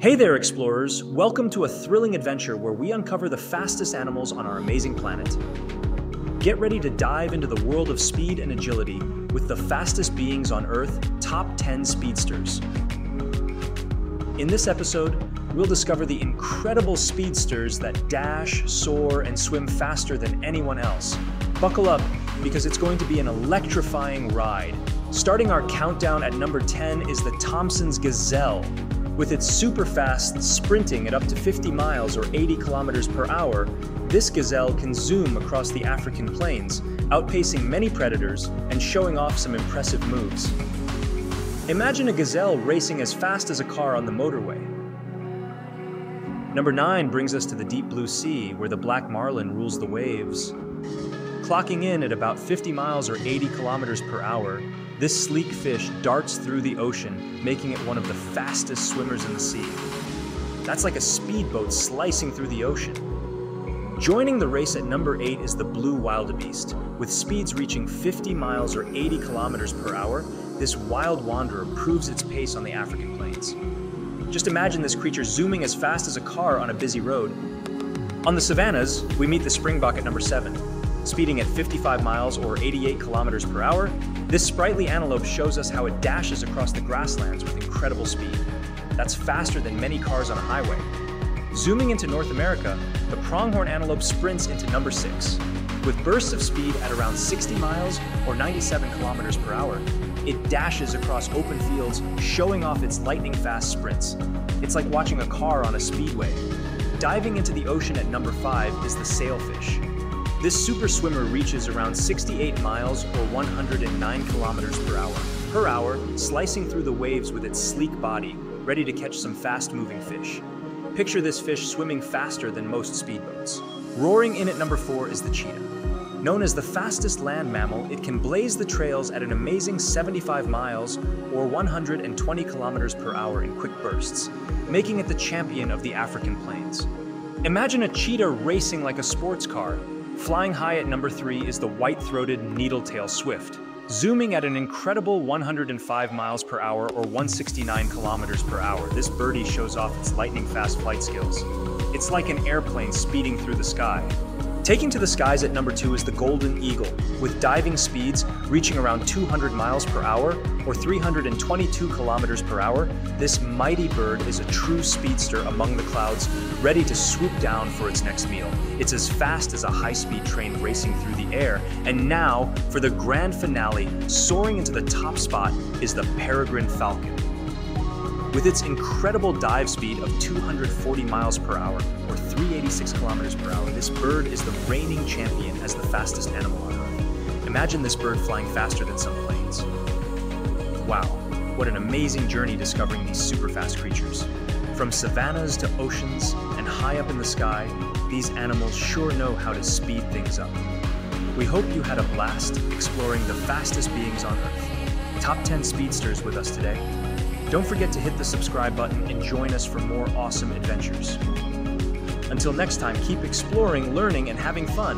Hey there, explorers! Welcome to a thrilling adventure where we uncover the fastest animals on our amazing planet. Get ready to dive into the world of speed and agility with the fastest beings on Earth, Top 10 Speedsters. In this episode, we'll discover the incredible speedsters that dash, soar, and swim faster than anyone else. Buckle up, because it's going to be an electrifying ride. Starting our countdown at number 10 is the Thomson's Gazelle, with its super fast sprinting at up to 50 miles or 80 kilometers per hour, this gazelle can zoom across the African plains, outpacing many predators and showing off some impressive moves. Imagine a gazelle racing as fast as a car on the motorway. Number 9 brings us to the deep blue sea, where the black marlin rules the waves. Clocking in at about 50 miles or 80 kilometers per hour, this sleek fish darts through the ocean, making it one of the fastest swimmers in the sea. That's like a speedboat slicing through the ocean. Joining the race at number 8 is the blue wildebeest. With speeds reaching 50 miles or 80 kilometers per hour, this wild wanderer proves its pace on the African plains. Just imagine this creature zooming as fast as a car on a busy road. On the savannas, we meet the springbok at number 7. Speeding at 55 miles or 88 kilometers per hour, this sprightly antelope shows us how it dashes across the grasslands with incredible speed. That's faster than many cars on a highway. Zooming into North America, the pronghorn antelope sprints into number 6. With bursts of speed at around 60 miles or 97 kilometers per hour, it dashes across open fields, showing off its lightning fast sprints. It's like watching a car on a speedway. Diving into the ocean at number 5 is the sailfish. This super swimmer reaches around 68 miles or 109 kilometers per hour, per hour, slicing through the waves with its sleek body, ready to catch some fast-moving fish. Picture this fish swimming faster than most speedboats. Roaring in at number 4 is the cheetah. Known as the fastest land mammal, it can blaze the trails at an amazing 75 miles or 120 kilometers per hour in quick bursts, making it the champion of the African plains. Imagine a cheetah racing like a sports car, Flying high at number three is the white-throated needletail swift. Zooming at an incredible 105 miles per hour or 169 kilometers per hour, this birdie shows off its lightning-fast flight skills. It's like an airplane speeding through the sky. Taking to the skies at number two is the Golden Eagle, with diving speeds reaching around 200 miles per hour or 322 kilometers per hour. This mighty bird is a true speedster among the clouds, ready to swoop down for its next meal. It's as fast as a high-speed train racing through the air. And now, for the grand finale, soaring into the top spot is the Peregrine Falcon. With its incredible dive speed of 240 miles per hour, or 386 kilometers per hour, this bird is the reigning champion as the fastest animal on Earth. Imagine this bird flying faster than some planes. Wow, what an amazing journey discovering these super fast creatures. From savannas to oceans and high up in the sky, these animals sure know how to speed things up. We hope you had a blast exploring the fastest beings on Earth. Top 10 speedsters with us today. Don't forget to hit the subscribe button and join us for more awesome adventures. Until next time, keep exploring, learning, and having fun